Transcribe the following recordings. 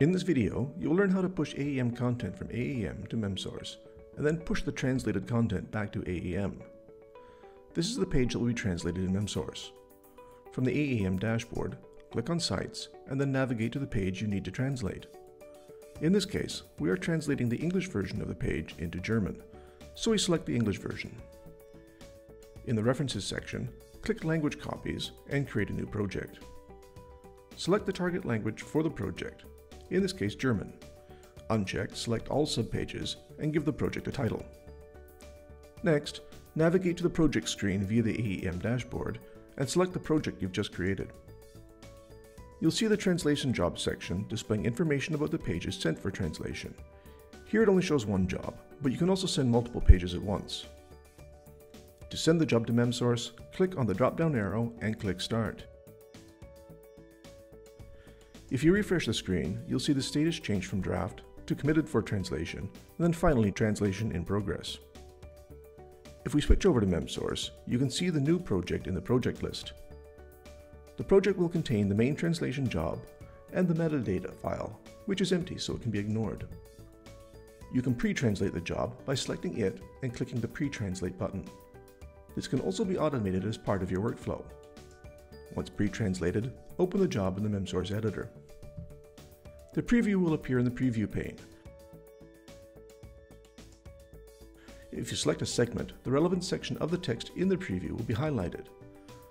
In this video, you'll learn how to push AEM content from AEM to Memsource, and then push the translated content back to AEM. This is the page that will be translated in Memsource. From the AEM dashboard, click on Sites, and then navigate to the page you need to translate. In this case, we are translating the English version of the page into German, so we select the English version. In the References section, click Language Copies and create a new project. Select the target language for the project, in this case German. Uncheck Select All Subpages and give the project a title. Next, navigate to the project screen via the AEM dashboard and select the project you've just created. You'll see the Translation job section displaying information about the pages sent for translation. Here it only shows one job, but you can also send multiple pages at once. To send the job to Memsource, click on the drop-down arrow and click Start. If you refresh the screen, you'll see the status change from draft to committed for translation, and then finally translation in progress. If we switch over to Memsource, you can see the new project in the project list. The project will contain the main translation job and the metadata file, which is empty so it can be ignored. You can pre-translate the job by selecting it and clicking the pre-translate button. This can also be automated as part of your workflow. Once pre-translated, open the job in the Memsource editor. The preview will appear in the preview pane. If you select a segment, the relevant section of the text in the preview will be highlighted.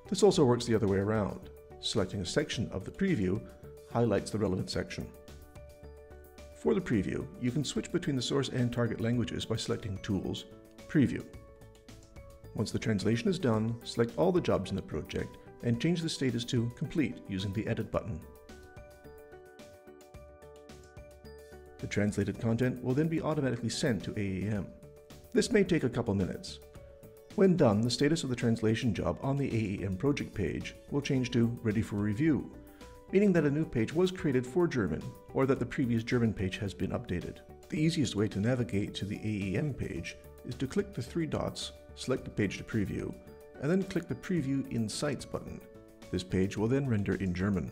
This also works the other way around. Selecting a section of the preview highlights the relevant section. For the preview, you can switch between the source and target languages by selecting Tools, Preview. Once the translation is done, select all the jobs in the project and change the status to Complete using the Edit button. The translated content will then be automatically sent to AEM. This may take a couple minutes, when done, the status of the translation job on the AEM project page will change to Ready for Review, meaning that a new page was created for German or that the previous German page has been updated. The easiest way to navigate to the AEM page is to click the three dots, select the page to preview, and then click the Preview in Sites button. This page will then render in German.